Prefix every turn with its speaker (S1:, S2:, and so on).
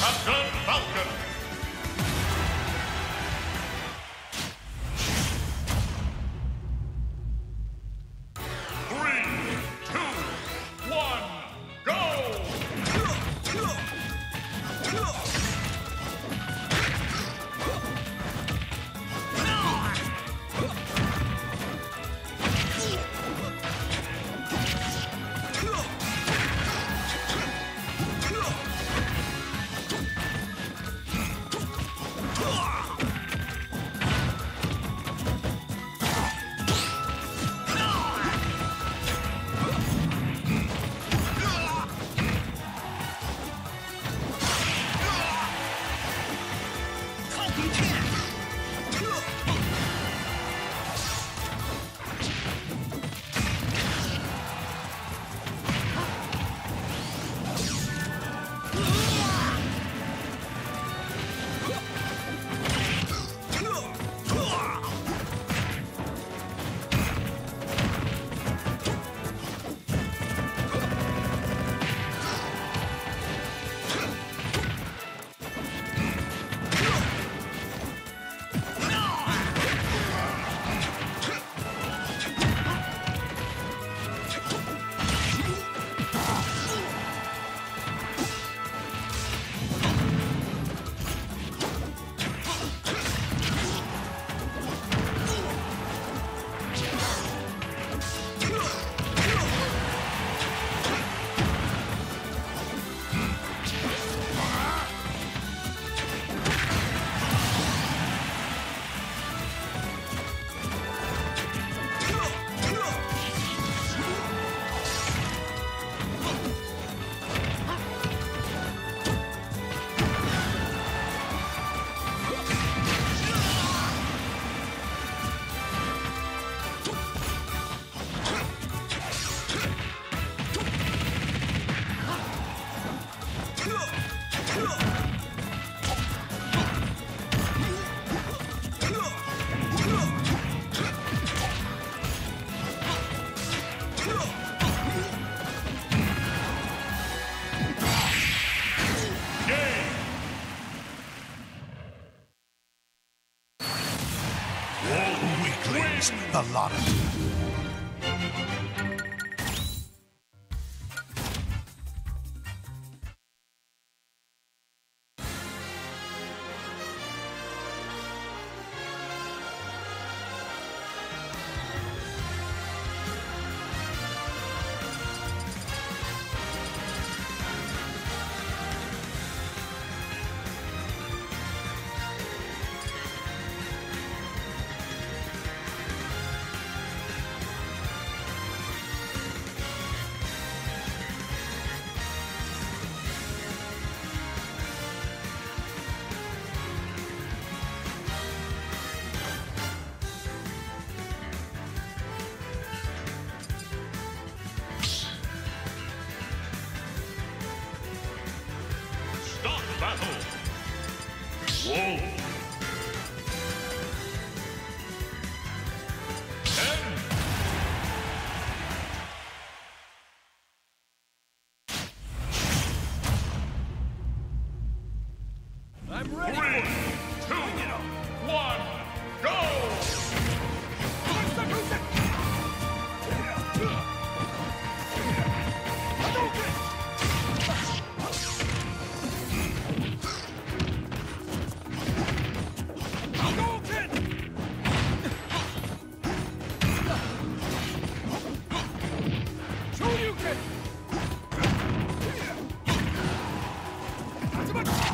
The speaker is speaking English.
S1: Captain Falcon. Game!
S2: Weaklings, the lot
S3: I'm ready. There